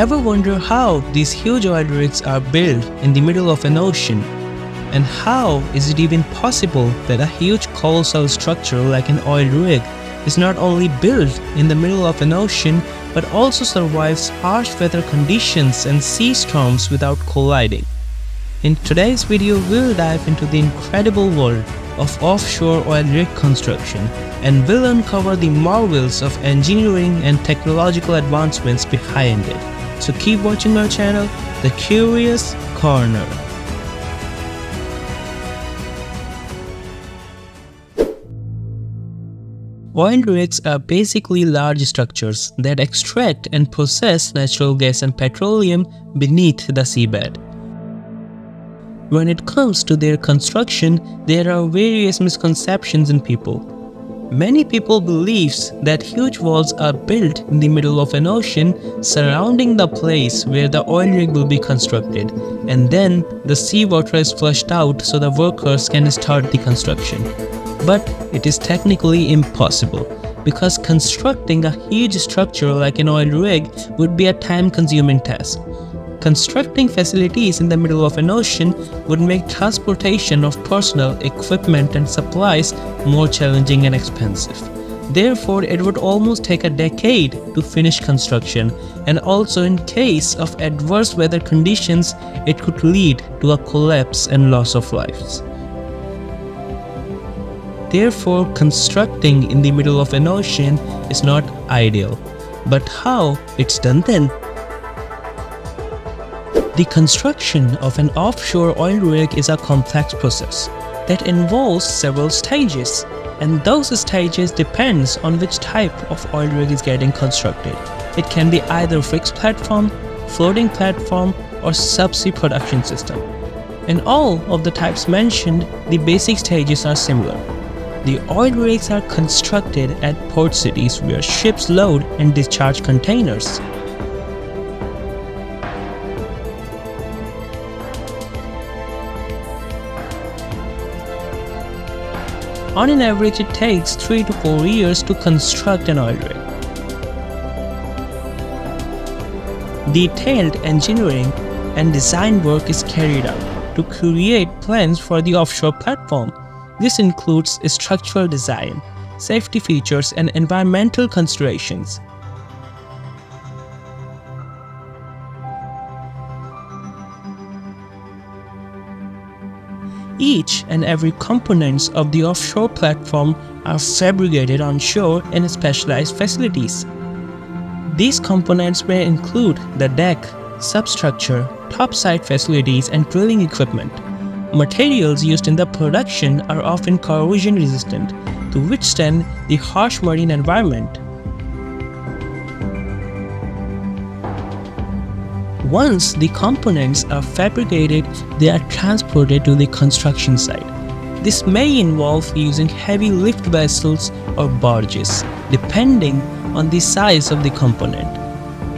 Ever wonder how these huge oil rigs are built in the middle of an ocean? And how is it even possible that a huge colossal structure like an oil rig is not only built in the middle of an ocean but also survives harsh weather conditions and sea storms without colliding. In today's video, we'll dive into the incredible world of offshore oil rig construction and will uncover the marvels of engineering and technological advancements behind it. So keep watching our channel, The Curious Corner. Oil rigs are basically large structures that extract and process natural gas and petroleum beneath the seabed. When it comes to their construction, there are various misconceptions in people. Many people believe that huge walls are built in the middle of an ocean surrounding the place where the oil rig will be constructed and then the seawater is flushed out so the workers can start the construction. But it is technically impossible because constructing a huge structure like an oil rig would be a time-consuming task. Constructing facilities in the middle of an ocean would make transportation of personnel, equipment and supplies more challenging and expensive. Therefore, it would almost take a decade to finish construction and also in case of adverse weather conditions, it could lead to a collapse and loss of lives. Therefore, constructing in the middle of an ocean is not ideal. But how it's done then? The construction of an offshore oil rig is a complex process that involves several stages and those stages depends on which type of oil rig is getting constructed. It can be either fixed platform, floating platform or subsea production system. In all of the types mentioned, the basic stages are similar. The oil rigs are constructed at port cities where ships load and discharge containers. On an average, it takes 3 to 4 years to construct an oil rig. Detailed engineering and design work is carried out to create plans for the offshore platform this includes structural design, safety features and environmental considerations. Each and every components of the offshore platform are fabricated on shore in specialized facilities. These components may include the deck, substructure, topside facilities and drilling equipment. Materials used in the production are often corrosion resistant to withstand the harsh marine environment. Once the components are fabricated, they are transported to the construction site. This may involve using heavy lift vessels or barges, depending on the size of the component.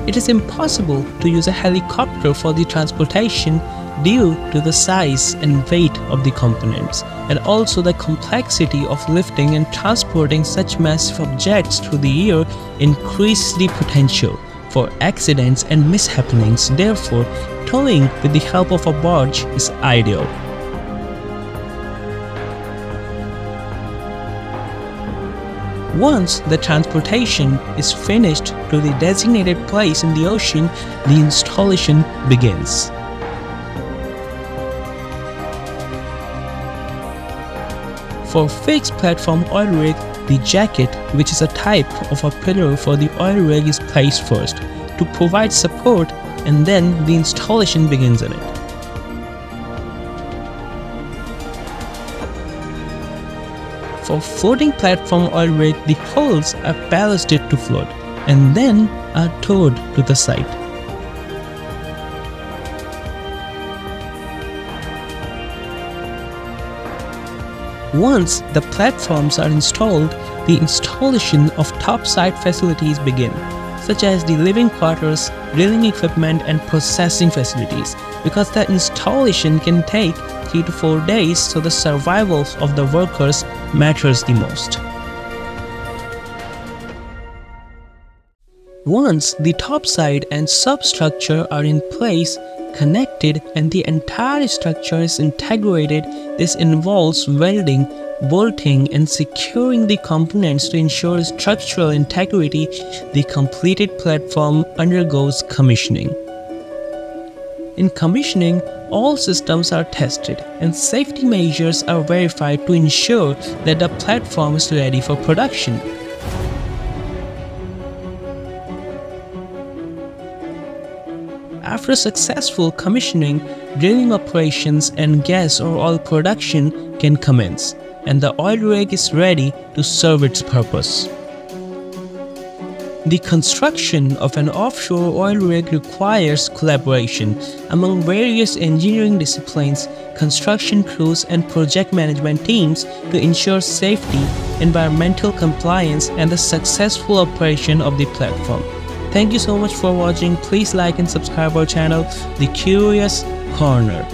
It is impossible to use a helicopter for the transportation due to the size and weight of the components and also the complexity of lifting and transporting such massive objects through the air increases the potential for accidents and mishappenings therefore towing with the help of a barge is ideal. Once the transportation is finished to the designated place in the ocean, the installation begins. For fixed platform oil rig, the jacket, which is a type of a pillar for the oil rig is placed first to provide support and then the installation begins in it. For floating platform oil rig, the hulls are ballasted to float and then are towed to the site. Once the platforms are installed, the installation of topside facilities begin, such as the living quarters, drilling equipment and processing facilities, because the installation can take 3 to 4 days so the survival of the workers matters the most. Once the topside and substructure are in place, connected and the entire structure is integrated, this involves welding, bolting and securing the components to ensure structural integrity, the completed platform undergoes commissioning. In commissioning, all systems are tested and safety measures are verified to ensure that the platform is ready for production. After successful commissioning, drilling operations and gas or oil production can commence, and the oil rig is ready to serve its purpose. The construction of an offshore oil rig requires collaboration among various engineering disciplines, construction crews, and project management teams to ensure safety, environmental compliance, and the successful operation of the platform. Thank you so much for watching. Please like and subscribe our channel, The Curious Corner.